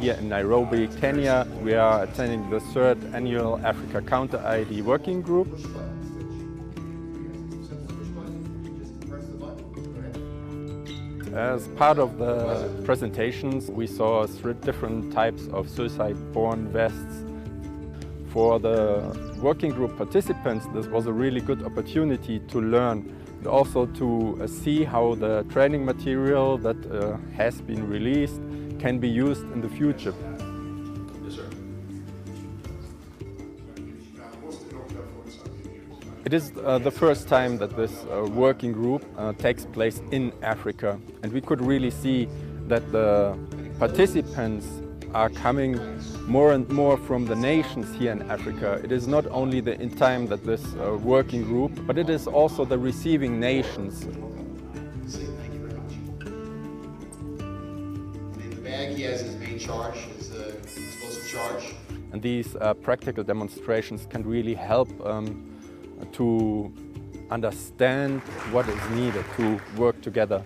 here in Nairobi, Kenya. We are attending the third annual Africa Counter IED Working Group. As part of the presentations, we saw three different types of suicide-borne vests. For the working group participants, this was a really good opportunity to learn and also to uh, see how the training material that uh, has been released can be used in the future. Yes, sir. It is uh, the first time that this uh, working group uh, takes place in Africa and we could really see that the participants are coming more and more from the nations here in Africa. It is not only the in time that this uh, working group, but it is also the receiving nations. Say thank you very much. In the bag, he has his main charge, his uh, explosive charge. And these uh, practical demonstrations can really help um, to understand what is needed to work together.